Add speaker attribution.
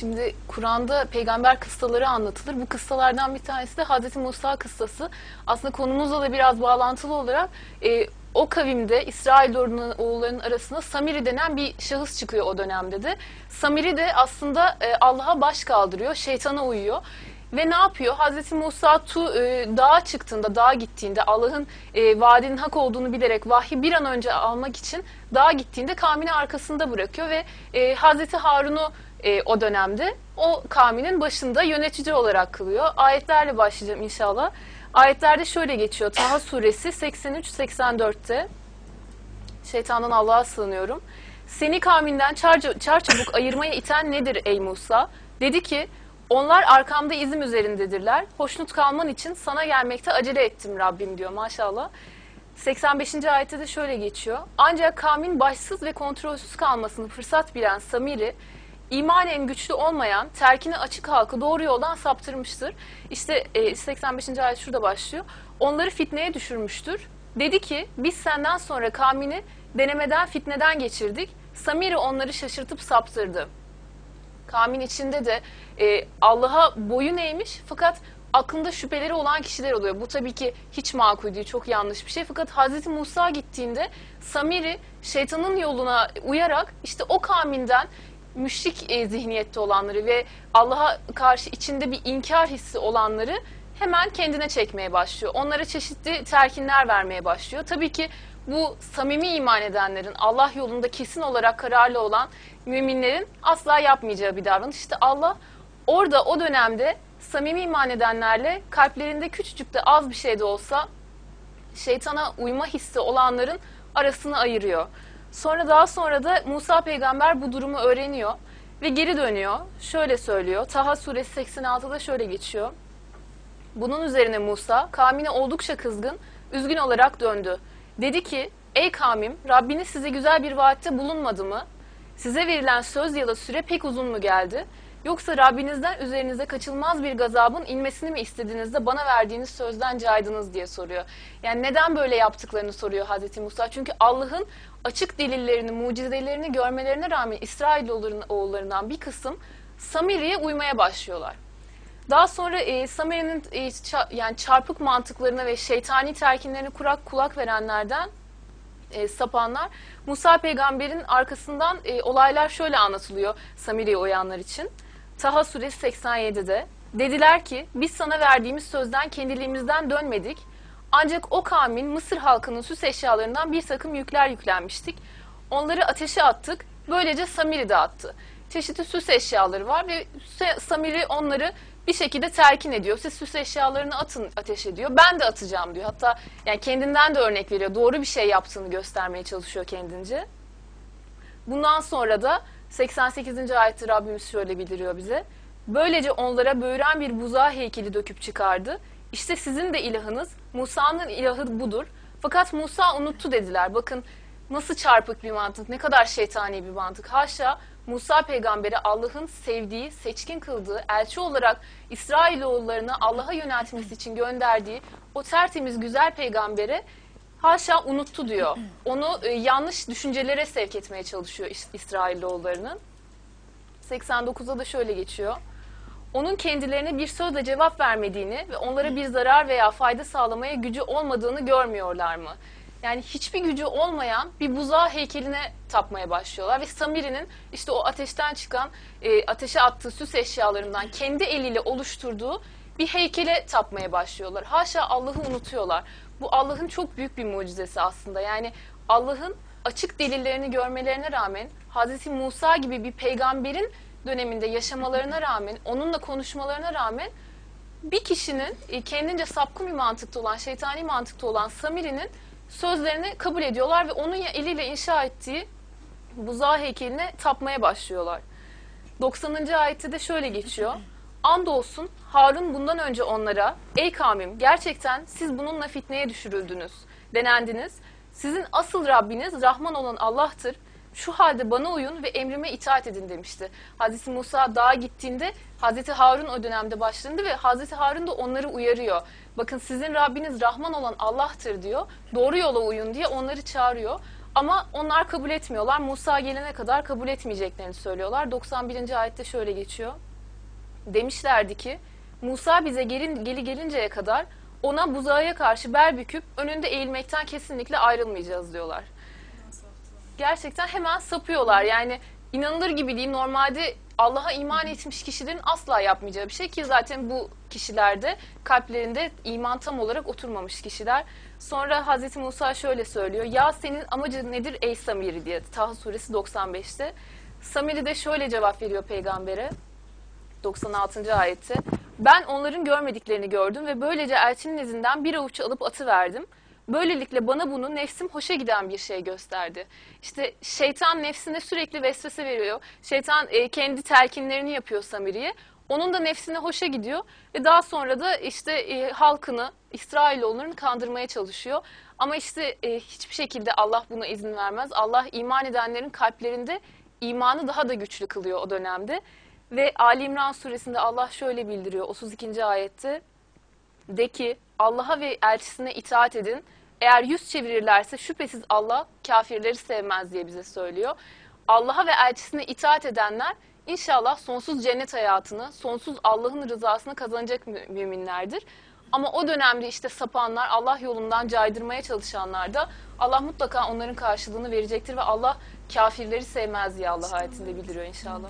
Speaker 1: Şimdi Kur'an'da peygamber kıssaları anlatılır. Bu kıssalardan bir tanesi de Hazreti Musa kıssası. Aslında konumuzla da biraz bağlantılı olarak e, o kavimde İsrail oğullarının arasında Samiri denen bir şahıs çıkıyor o dönemde de. Samiri de aslında e, Allah'a baş kaldırıyor, şeytana uyuyor. Ve ne yapıyor? Hazreti Musa tu, e, dağa çıktığında, dağa gittiğinde Allah'ın e, vaadinin hak olduğunu bilerek vahyi bir an önce almak için dağa gittiğinde kavmini arkasında bırakıyor ve e, Hazreti Harun'u e, o dönemde o kavminin başında yönetici olarak kılıyor. Ayetlerle başlayacağım inşallah. Ayetlerde şöyle geçiyor. Taha suresi 83-84'te şeytandan Allah'a sığınıyorum. Seni kavminden çar, çar çabuk ayırmaya iten nedir ey Musa? Dedi ki onlar arkamda izim üzerindedirler. Hoşnut kalman için sana gelmekte acele ettim Rabbim diyor maşallah. 85. ayette de şöyle geçiyor. Ancak kavmin başsız ve kontrolsüz kalmasını fırsat bilen Samiri, imanen güçlü olmayan, terkine açık halkı doğru yoldan saptırmıştır. İşte e, 85. ayet şurada başlıyor. Onları fitneye düşürmüştür. Dedi ki biz senden sonra kavmini denemeden fitneden geçirdik. Samiri onları şaşırtıp saptırdı. Kavmin içinde de e, Allah'a boyun eğmiş fakat aklında şüpheleri olan kişiler oluyor. Bu tabii ki hiç makul değil, çok yanlış bir şey. Fakat Hazreti Musa gittiğinde Samiri şeytanın yoluna uyarak işte o kavminden müşrik e, zihniyette olanları ve Allah'a karşı içinde bir inkar hissi olanları hemen kendine çekmeye başlıyor. Onlara çeşitli telkinler vermeye başlıyor. Tabii ki bu samimi iman edenlerin, Allah yolunda kesin olarak kararlı olan müminlerin asla yapmayacağı bir davranış. İşte Allah orada o dönemde samimi iman edenlerle kalplerinde küçücük de az bir şey de olsa şeytana uyma hissi olanların arasını ayırıyor. Sonra daha sonra da Musa peygamber bu durumu öğreniyor ve geri dönüyor. Şöyle söylüyor. Taha suresi 86'da şöyle geçiyor. Bunun üzerine Musa kavmine oldukça kızgın, üzgün olarak döndü. Dedi ki, ey kavmim Rabbiniz size güzel bir vaatte bulunmadı mı? Size verilen söz ya da süre pek uzun mu geldi? Yoksa Rabbinizden üzerinize kaçılmaz bir gazabın inmesini mi istediniz de bana verdiğiniz sözden caydınız diye soruyor. Yani neden böyle yaptıklarını soruyor Hazreti Musa. Çünkü Allah'ın açık delillerini, mucizelerini görmelerine rağmen İsrail oğullarından bir kısım Samiri'ye uymaya başlıyorlar. Daha sonra e, Samiri'nin e, ça, yani çarpık mantıklarına ve şeytani telkinlerine kurak kulak verenlerden e, sapanlar Musa peygamberin arkasından e, olaylar şöyle anlatılıyor Samiri'ye uyanlar için. Taha suresi 87'de dediler ki biz sana verdiğimiz sözden kendiliğimizden dönmedik. Ancak o kavmin Mısır halkının süs eşyalarından bir takım yükler yüklenmiştik. Onları ateşe attık. Böylece Samiri de attı. Çeşitli süs eşyaları var ve Samiri onları bir şekilde telkin ediyor. Siz süs eşyalarını atın ateş ediyor. Ben de atacağım diyor. Hatta yani kendinden de örnek veriyor. Doğru bir şey yaptığını göstermeye çalışıyor kendince. Bundan sonra da 88. ayette Rabbimiz şöyle bildiriyor bize. Böylece onlara böğren bir buzağı heykeli döküp çıkardı. İşte sizin de ilahınız, Musa'nın ilahı budur. Fakat Musa unuttu dediler. Bakın nasıl çarpık bir mantık, ne kadar şeytani bir mantık. Haşa Musa peygamberi Allah'ın sevdiği, seçkin kıldığı, elçi olarak İsrailoğullarını Allah'a yöneltmesi için gönderdiği o tertemiz güzel peygamberi haşa unuttu diyor. Onu e, yanlış düşüncelere sevk etmeye çalışıyor İsrailoğullarının. 89'da da şöyle geçiyor. Onun kendilerine bir sözle cevap vermediğini ve onlara bir zarar veya fayda sağlamaya gücü olmadığını görmüyorlar mı? Yani hiçbir gücü olmayan bir buzağı heykeline tapmaya başlıyorlar. Ve Samiri'nin işte o ateşten çıkan, e, ateşe attığı süs eşyalarından kendi eliyle oluşturduğu bir heykele tapmaya başlıyorlar. Haşa Allah'ı unutuyorlar. Bu Allah'ın çok büyük bir mucizesi aslında. Yani Allah'ın açık delillerini görmelerine rağmen Hz. Musa gibi bir peygamberin döneminde yaşamalarına rağmen, onunla konuşmalarına rağmen bir kişinin e, kendince sapkın bir mantıkta olan, şeytani mantıkta olan Samiri'nin sözlerini kabul ediyorlar ve onun eliyle inşa ettiği buzağı heykeline tapmaya başlıyorlar. 90. ayette de şöyle geçiyor. Andolsun Harun bundan önce onlara ey kavmim gerçekten siz bununla fitneye düşürüldünüz, denendiniz. Sizin asıl Rabbiniz Rahman olan Allah'tır. Şu halde bana uyun ve emrime itaat edin demişti. Hazreti Musa dağa gittiğinde Hazreti Harun o dönemde başlandı ve Hazreti Harun da onları uyarıyor. Bakın sizin Rabbiniz Rahman olan Allah'tır diyor. Doğru yola uyun diye onları çağırıyor. Ama onlar kabul etmiyorlar. Musa gelene kadar kabul etmeyeceklerini söylüyorlar. 91. ayette şöyle geçiyor. Demişlerdi ki Musa bize gelin, geli gelinceye kadar ona buzağa karşı bel büküp önünde eğilmekten kesinlikle ayrılmayacağız diyorlar. Gerçekten hemen sapıyorlar. Yani inanılır gibi değil. Normalde Allah'a iman etmiş kişilerin asla yapmayacağı bir şey ki zaten bu kişilerde kalplerinde iman tam olarak oturmamış kişiler. Sonra Hazreti Musa şöyle söylüyor. Ya senin amacın nedir ey Samiri diye Taha suresi 95'te. Samiri de şöyle cevap veriyor peygambere. 96. ayette. Ben onların görmediklerini gördüm ve böylece elçinin izinden bir avuç alıp atıverdim. Böylelikle bana bunu nefsim hoşa giden bir şey gösterdi. İşte şeytan nefsine sürekli vesvese veriyor. Şeytan e, kendi telkinlerini yapıyor Samiri'ye. Onun da nefsine hoşa gidiyor ve daha sonra da işte e, halkını, İsrailoğullarını kandırmaya çalışıyor. Ama işte e, hiçbir şekilde Allah buna izin vermez. Allah iman edenlerin kalplerinde imanı daha da güçlü kılıyor o dönemde. Ve Ali İmran suresinde Allah şöyle bildiriyor 32. ayette. De ki Allah'a ve elçisine itaat edin. Eğer yüz çevirirlerse şüphesiz Allah kafirleri sevmez diye bize söylüyor. Allah'a ve elçisine itaat edenler inşallah sonsuz cennet hayatını, sonsuz Allah'ın rızasını kazanacak mü- müminlerdir. Ama o dönemde işte sapanlar, Allah yolundan caydırmaya çalışanlar da Allah mutlaka onların karşılığını verecektir ve Allah kafirleri sevmez diye Allah ayetinde bildiriyor inşallah.